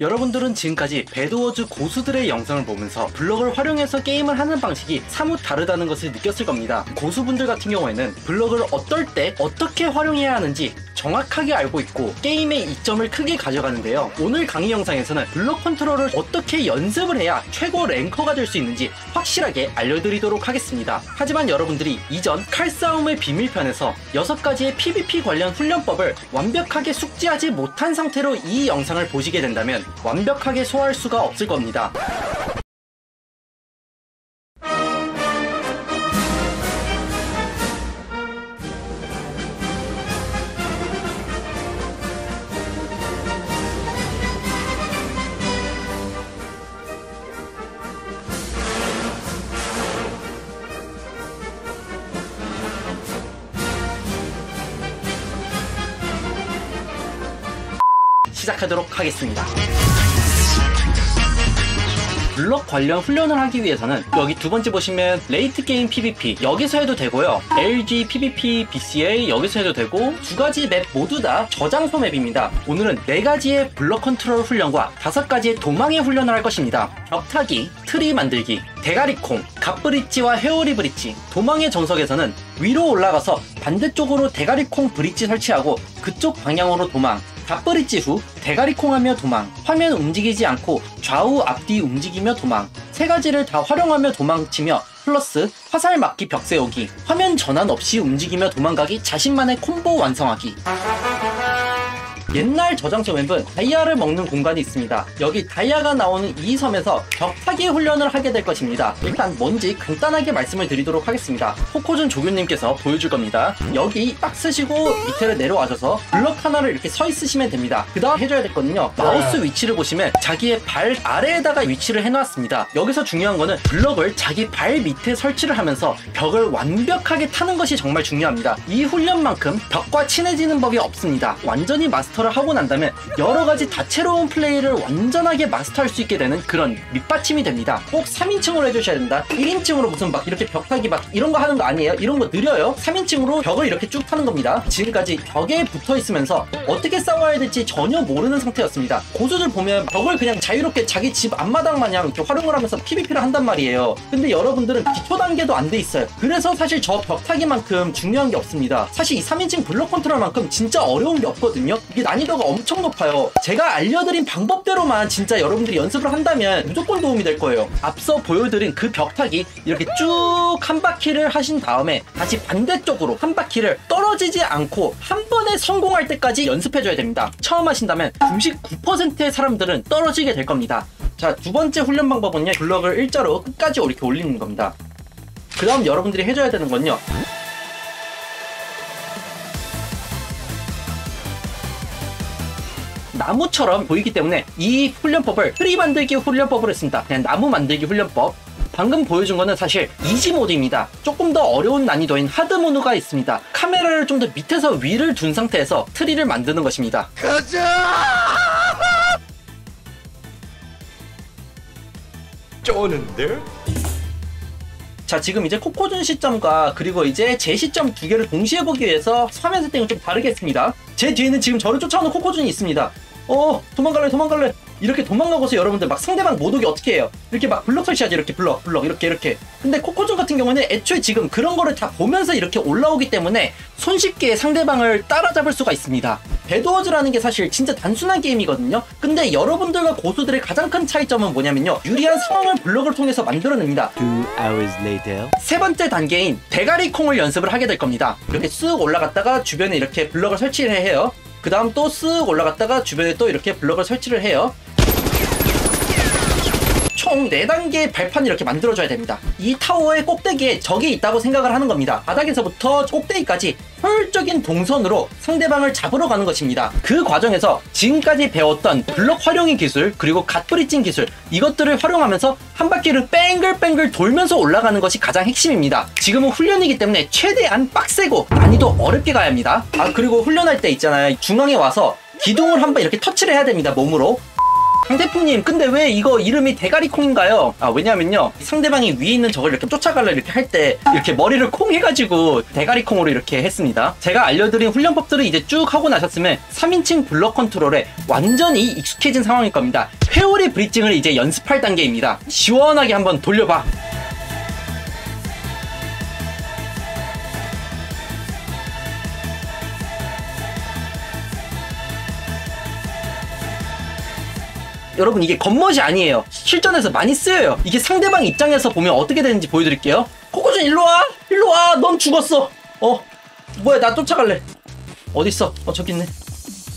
여러분들은 지금까지 배드워즈 고수들의 영상을 보면서 블럭을 활용해서 게임을 하는 방식이 사뭇 다르다는 것을 느꼈을 겁니다. 고수분들 같은 경우에는 블럭을 어떨 때 어떻게 활용해야 하는지 정확하게 알고 있고 게임의 이점을 크게 가져가는데요. 오늘 강의 영상에서는 블럭 컨트롤을 어떻게 연습을 해야 최고 랭커가 될 수 있는지 확실하게 알려드리도록 하겠습니다. 하지만 여러분들이 이전 칼싸움의 비밀편에서 6가지의 PVP 관련 훈련법을 완벽하게 숙지하지 못한 상태로 이 영상을 보시게 된다면 완벽하게 소화할 수가 없을 겁니다. 시작하도록 하겠습니다. 블럭 관련 훈련을 하기 위해서는 여기 두 번째 보시면 late game PVP 여기서 해도 되고요. LG PVP BCA 여기서 해도 되고 두 가지 맵 모두 다 저장소 맵입니다. 오늘은 네 가지의 블럭 컨트롤 훈련과 다섯 가지의 도망의 훈련을 할 것입니다. 벽타기, 트리 만들기, 대가리콩, 갓브릿지와 헤어리 브릿지, 도망의 정석에서는 위로 올라가서 반대쪽으로 대가리콩 bridge 설치하고 그쪽 방향으로 도망, god bridge 후 대가리 콩하며 도망, 화면 움직이지 않고 좌우 앞뒤 움직이며 도망, 세 가지를 다 활용하며 도망치며 플러스 화살 막기 벽 세우기, 화면 전환 없이 움직이며 도망가기 자신만의 콤보 완성하기. 옛날 저장소 맵은 다이아를 먹는 공간이 있습니다. 여기 다이아가 나오는 이 섬에서 벽타기 훈련을 하게 될 것입니다. 일단 뭔지 간단하게 말씀을 드리도록 하겠습니다. 코코준 조교님께서 보여줄 겁니다. 여기 딱 서시고 밑에를 내려와셔서 블럭 하나를 이렇게 서 있으시면 됩니다. 그 다음 해줘야 됐거든요. 마우스 위치를 보시면 자기의 발 아래에다가 위치를 해놨습니다. 여기서 중요한 거는 블럭을 자기 발 밑에 설치를 하면서 벽을 완벽하게 타는 것이 정말 중요합니다. 이 훈련만큼 벽과 친해지는 법이 없습니다. 완전히 마스터 마스터를 하고 난다면 여러 가지 다채로운 플레이를 완전하게 마스터할 수 있게 되는 그런 밑받침이 됩니다. 꼭 3인칭으로 해주셔야 된다. 1인칭으로 무슨 막 이렇게 벽 타기 막 이런 거 하는 거 아니에요? 이런 거 느려요. 3인칭으로 벽을 이렇게 쭉 타는 겁니다. 지금까지 벽에 붙어 있으면서 어떻게 싸워야 될지 전혀 모르는 상태였습니다. 고수들 보면 벽을 그냥 자유롭게 자기 집 앞마당 마냥 이렇게 활용을 하면서 PVP를 한단 말이에요. 근데 여러분들은 기초 단계도 안 돼 있어요. 그래서 사실 저 벽 타기만큼 중요한 게 없습니다. 사실 이 3인칭 블록 컨트롤만큼 진짜 어려운 게 없거든요. 이게 난이도가 엄청 높아요. 제가 알려드린 방법대로만 진짜 여러분들이 연습을 한다면 무조건 도움이 될 거예요. 앞서 보여드린 그 벽타기 이렇게 쭉 한 바퀴를 하신 다음에 다시 반대쪽으로 한 바퀴를 떨어지지 않고 한 번에 성공할 때까지 연습해줘야 됩니다. 처음 하신다면 99%의 사람들은 떨어지게 될 겁니다. 자, 두 번째 훈련 방법은요. 블럭을 일자로 끝까지 이렇게 올리는 겁니다. 그 다음 여러분들이 해줘야 되는 건요. 나무처럼 보이기 때문에 이 훈련법을 트리 만들기 훈련법으로 했습니다. 그냥 나무 만들기 훈련법. 방금 보여준 거는 사실 easy mode입니다. 조금 더 어려운 난이도인 hard mode가 있습니다. 카메라를 좀 더 밑에서 위를 둔 상태에서 트리를 만드는 것입니다. 가자! 쪼는데? 자 지금 이제 코코준 시점과 그리고 이제 제 시점 두 개를 동시에 보기 위해서 화면 세팅을 좀 다르게 했습니다. 제 뒤에는 지금 저를 쫓아오는 코코준이 있습니다. 어 도망갈래 도망갈래. 이렇게 도망가고서 여러분들 막 상대방 못 오게 어떻게 해요? 이렇게 막 블럭 설치하지 이렇게 블럭 블럭 이렇게 이렇게. 근데 코코존 같은 경우는 애초에 지금 그런 거를 다 보면서 이렇게 올라오기 때문에 손쉽게 상대방을 따라잡을 수가 있습니다. 배드워즈라는 게 사실 진짜 단순한 게임이거든요. 근데 여러분들과 고수들의 가장 큰 차이점은 뭐냐면요. 유리한 상황을 블럭을 통해서 만들어냅니다. 세 번째 단계인 대가리 콩을 연습을 하게 될 겁니다. 이렇게 쓱 올라갔다가 주변에 이렇게 블럭을 설치를 해요 그 다음 또 쓱 올라갔다가 주변에 또 이렇게 블럭을 설치를 해요 총 4단계의 발판이 이렇게 만들어줘야 됩니다. 이 타워의 꼭대기에 적이 있다고 생각을 하는 겁니다. 바닥에서부터 꼭대기까지 효율적인 동선으로 상대방을 잡으러 가는 것입니다. 그 과정에서 지금까지 배웠던 블럭 활용의 기술 그리고 갓브리징 기술 이것들을 활용하면서 한 바퀴를 뺑글뺑글 돌면서 올라가는 것이 가장 핵심입니다. 지금은 훈련이기 때문에 최대한 빡세고 난이도 어렵게 가야 합니다. 아 그리고 훈련할 때 있잖아요. 중앙에 와서 기둥을 한번 이렇게 터치를 해야 됩니다. 몸으로 강태풍님 근데 왜 이거 이름이 대가리콩인가요? 아 왜냐면요. 상대방이 위에 있는 적을 이렇게 쫓아가려 이렇게 할 때 이렇게 머리를 콩 해가지고 대가리콩으로 이렇게 했습니다. 제가 알려드린 훈련법들을 이제 쭉 하고 나셨으면 3인칭 블럭 컨트롤에 완전히 익숙해진 상황일 겁니다. 회오리 브리징을 이제 연습할 단계입니다. 시원하게 한번 돌려봐 여러분 이게 겉멋이 아니에요. 실전에서 많이 쓰여요. 이게 상대방 입장에서 보면 어떻게 되는지 보여드릴게요. 코코준 일로 와! 일로 와! 넌 죽었어! 어? 뭐야 나 쫓아갈래. 어딨어? 어 저기 있네.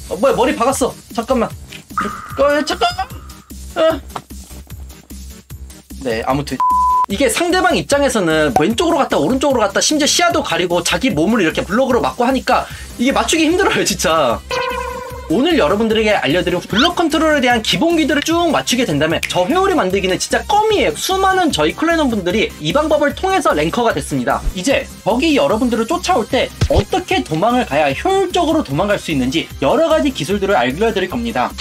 어, 뭐야 머리 박았어. 잠깐만. 어, 잠깐만 어. 네 아무튼. 이게 상대방 입장에서는 왼쪽으로 갔다 오른쪽으로 갔다 심지어 시야도 가리고 자기 몸을 이렇게 블럭으로 막고 하니까 이게 맞추기 힘들어요 진짜 오늘 여러분들에게 알려드린 블럭 컨트롤에 대한 기본기들을 쭉 맞추게 된다면 저 회오리 만들기는 진짜 껌이에요. 수많은 저희 클래넌 분들이 이 방법을 통해서 랭커가 됐습니다. 이제 거기 여러분들을 쫓아올 때 어떻게 도망을 가야 효율적으로 도망갈 수 있는지 여러 가지 기술들을 알려드릴 겁니다.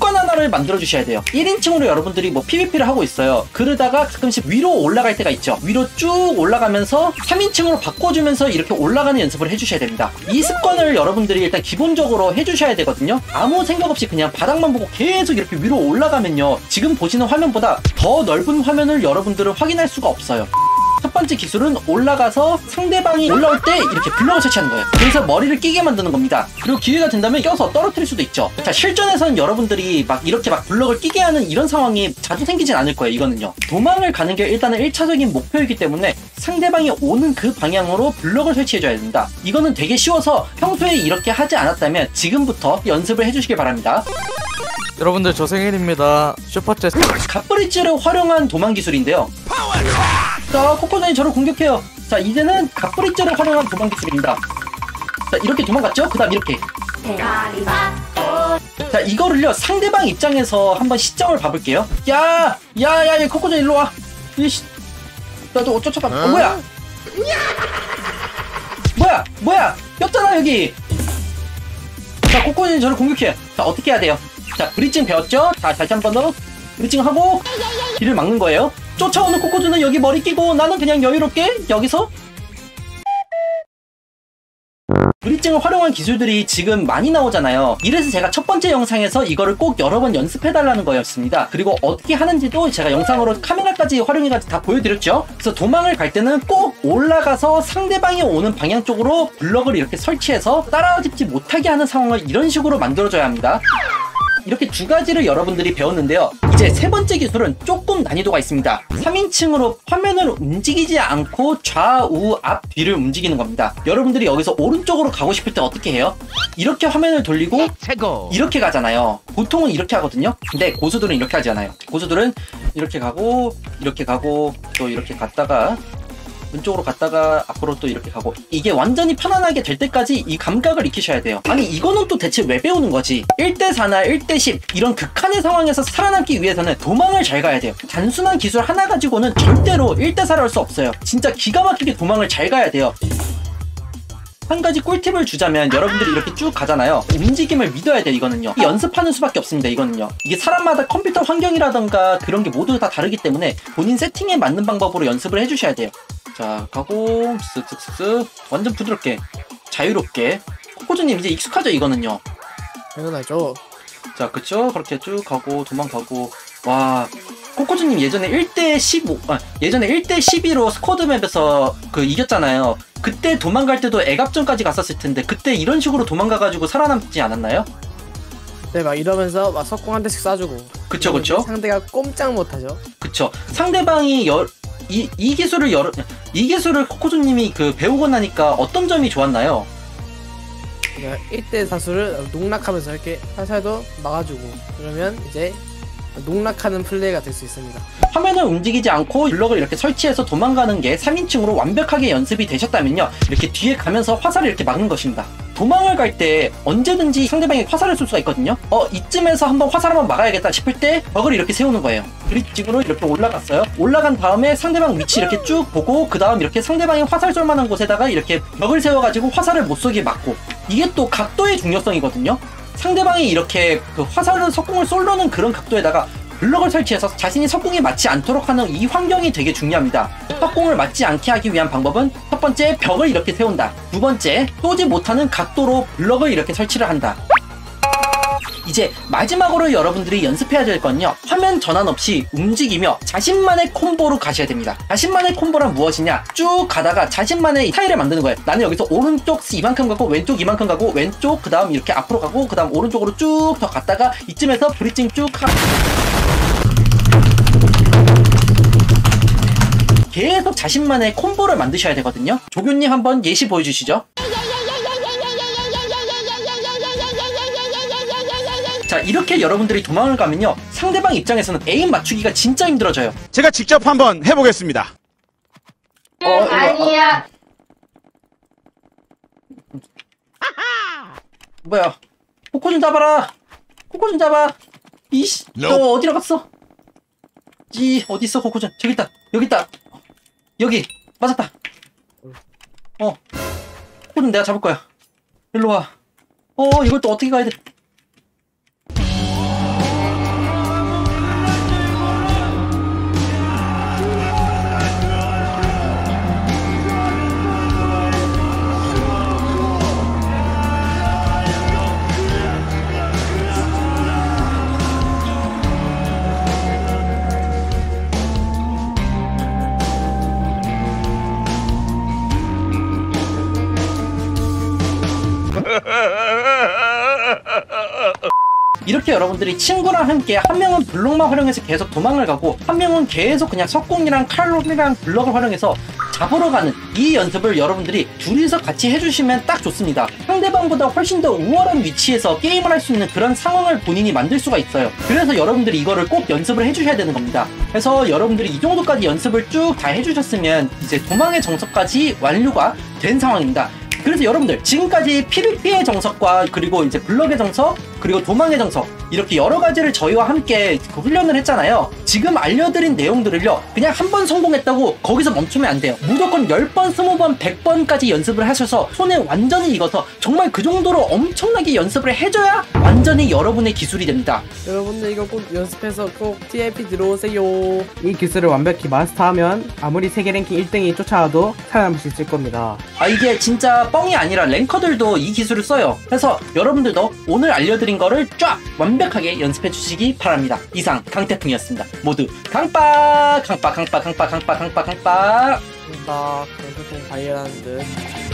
습관 하나를 만들어 주셔야 돼요. 1인칭으로 여러분들이 뭐 PVP를 하고 있어요. 그러다가 가끔씩 위로 올라갈 때가 있죠. 위로 쭉 올라가면서 3인칭으로 바꿔주면서 이렇게 올라가는 연습을 해주셔야 됩니다. 이 습관을 여러분들이 일단 기본적으로 해주셔야 되거든요. 아무 생각 없이 그냥 바닥만 보고 계속 이렇게 위로 올라가면요. 지금 보시는 화면보다 더 넓은 화면을 여러분들은 확인할 수가 없어요 첫 번째 기술은 올라가서 상대방이 올라올 때 이렇게 블럭을 설치하는 거예요. 그래서 머리를 끼게 만드는 겁니다. 그리고 기회가 된다면 껴서 떨어뜨릴 수도 있죠. 자, 실전에서는 여러분들이 막 이렇게 막 블럭을 끼게 하는 이런 상황이 자주 생기진 않을 거예요, 이거는요. 도망을 가는 게 일단은 1차적인 목표이기 때문에 상대방이 오는 그 방향으로 블럭을 설치해줘야 됩니다. 이거는 되게 쉬워서 평소에 이렇게 하지 않았다면 지금부터 연습을 해주시길 바랍니다. 여러분들 저 생일입니다. 슈퍼챗 갓브리지를 활용한 도망 기술인데요. 자, 코코넛이 저를 공격해요. 자, 이제는 갓브리지를 활용한 도망 기술입니다. 자, 이렇게 도망갔죠? 그 다음 이렇게. 자, 이거를요, 상대방 입장에서 한번 시점을 봐볼게요. 야! 야, 야, 야, 코코넛 일로 와. 이씨. 나도 어쩌 쫓아가. 어, 뭐야? 뭐야? 뭐야? 꼈잖아, 여기. 자, 코코넛이 저를 공격해. 자, 어떻게 해야 돼요? 자, 브리징 배웠죠? 자, 다시 한 번 더. 브리징 하고, 길을 막는 거예요. 쫓아오는 코코즈는 여기 머리 끼고, 나는 그냥 여유롭게 여기서 브리징을 활용한 기술들이 지금 많이 나오잖아요. 이래서 제가 첫 번째 영상에서 이거를 꼭 여러 번 연습해달라는 거였습니다. 그리고 어떻게 하는지도 제가 영상으로 카메라까지 활용해가지고 다 보여드렸죠. 그래서 도망을 갈 때는 꼭 올라가서 상대방이 오는 방향 쪽으로 블럭을 이렇게 설치해서 따라잡지 못하게 하는 상황을 이런 식으로 만들어줘야 합니다. 이렇게 두 가지를 여러분들이 배웠는데요. 이제 세 번째 기술은 조금 난이도가 있습니다. 3인칭으로 화면을 움직이지 않고 좌우 앞 뒤를 움직이는 겁니다. 여러분들이 여기서 오른쪽으로 가고 싶을 때 어떻게 해요? 이렇게 화면을 돌리고 이렇게 가잖아요. 보통은 이렇게 하거든요. 근데 고수들은 이렇게 하지 않아요. 고수들은 이렇게 가고 이렇게 가고 또 이렇게 갔다가 왼쪽으로 갔다가 앞으로 또 이렇게 가고 이게 완전히 편안하게 될 때까지 이 감각을 익히셔야 돼요 아니 이거는 또 대체 왜 배우는 거지 1대4나 1대10 이런 극한의 상황에서 살아남기 위해서는 도망을 잘 가야 돼요 단순한 기술 하나 가지고는 절대로 1대4를 할 수 없어요 진짜 기가 막히게 도망을 잘 가야 돼요 한 가지 꿀팁을 주자면 여러분들이 이렇게 쭉 가잖아요. 움직임을 믿어야 돼 이거는요. 연습하는 수밖에 없습니다 이거는요. 이게 사람마다 컴퓨터 환경이라던가 그런 게 모두 다 다르기 때문에 본인 세팅에 맞는 방법으로 연습을 해주셔야 돼요. 자 가고 쓱쓱쓱 완전 부드럽게 자유롭게 코코즈님 이제 익숙하죠 이거는요. 당연하죠. 자 그쵸 그렇게 쭉 가고 도망가고 와 코코즈님 예전에 1대 15 아, 예전에 1대 12로 스쿼드 맵에서 그 이겼잖아요. 그때 도망갈 때도 애갑전까지 갔었을 텐데 그때 이런 식으로 도망가가지고 살아남지 않았나요? 네, 막 이러면서 막 석공 한 대씩 쏴주고. 그쵸 그쵸 상대가 꼼짝 못하죠. 그쵸 상대방이 여, 이, 이 기술을 여러 이 기술을 코코즈님이 그 배우고 나니까 어떤 점이 좋았나요? 그냥 1대 사수를 농락하면서 이렇게 살살도 막아주고 그러면 이제 농락하는 플레이가 될 수 있습니다. 화면을 움직이지 않고 블럭을 이렇게 설치해서 도망가는 게 3인칭으로 완벽하게 연습이 되셨다면요. 이렇게 뒤에 가면서 화살을 이렇게 막는 것입니다. 도망을 갈 때 언제든지 상대방이 화살을 쏠 수가 있거든요. 어, 이쯤에서 한번 화살 한번 막아야겠다 싶을 때 벽을 이렇게 세우는 거예요. 브릿집으로 이렇게 올라갔어요. 올라간 다음에 상대방 위치 이렇게 쭉 보고 그 다음 이렇게 상대방이 화살 쏠 만한 곳에다가 이렇게 벽을 세워가지고 화살을 못 쏘게 막고 이게 또 각도의 중요성이거든요. 상대방이 이렇게 그 화살을 석궁을 쏠려는 그런 각도에다가 블럭을 설치해서 자신이 석궁에 맞지 않도록 하는 이 환경이 되게 중요합니다. 석궁을 맞지 않게 하기 위한 방법은 첫 번째 벽을 이렇게 세운다. 두 번째 쏘지 못하는 각도로 블럭을 이렇게 설치를 한다. 이제 마지막으로 여러분들이 연습해야 될 건요 화면 전환 없이 움직이며 자신만의 콤보로 가셔야 됩니다 자신만의 콤보란 무엇이냐 쭉 가다가 자신만의 타일을 만드는 거예요 나는 여기서 오른쪽 이만큼 가고 왼쪽 이만큼 가고 왼쪽 그 다음 이렇게 앞으로 가고 그 다음 오른쪽으로 쭉 더 갔다가 이쯤에서 브리칭 쭉 하... 계속 자신만의 콤보를 만드셔야 되거든요. 조교님 한번 예시 보여주시죠. 자 이렇게 여러분들이 도망을 가면요. 상대방 입장에서는 에임 맞추기가 진짜 힘들어져요. 제가 직접 한번 해보겠습니다. 어, 이거, 어, 아니야. 뭐야? 코코 좀 잡아라. 코코 좀 잡아. 이씨 너 어디로 갔어? 이 어디 있어 코코 좀. 저기 있다. 여기 있다 여기 맞았다. 어좀 내가 잡을 거야. 일로 와 어 이걸 또 어떻게 가야 돼 여러분들이 친구랑 함께 한 명은 블록만 활용해서 계속 도망을 가고 한 명은 계속 그냥 석궁이랑 칼로이랑 블럭을 활용해서 잡으러 가는 이 연습을 여러분들이 둘이서 같이 해주시면 딱 좋습니다. 상대방보다 훨씬 더 우월한 위치에서 게임을 할 수 있는 그런 상황을 본인이 만들 수가 있어요. 그래서 여러분들이 이거를 꼭 연습을 해주셔야 되는 겁니다. 그래서 여러분들이 이 정도까지 연습을 쭉 다 해주셨으면 이제 도망의 정석까지 완료가 된 상황입니다. 그래서 여러분들 지금까지 PVP의 정석과 그리고 이제 블럭의 정석 그리고 도망의 정석 이렇게 여러 가지를 저희와 함께 그 훈련을 했잖아요. 지금 알려드린 내용들을요 그냥 한 번 성공했다고 거기서 멈추면 안 돼요. 무조건 10번, 20번, 100번까지 연습을 하셔서 손에 완전히 익어서 정말 그 정도로 엄청나게 연습을 해줘야 완전히 여러분의 기술이 됩니다. 여러분들 이거 꼭 연습해서 꼭 TIP 들어오세요. 이 기술을 완벽히 마스터하면 아무리 세계 랭킹 1등이 쫓아와도 살아남을 수 있을 겁니다. 아 이게 진짜 뻥이 아니라 랭커들도 이 기술을 써요. 그래서 여러분들도 오늘 알려드린 거를 쫙 완벽하게 연습해 주시기 바랍니다. 이상 강태풍이었습니다. 모두 강빠 강빠 강빠 강빠 강빠 강빠 강빠 나 강태풍 듯.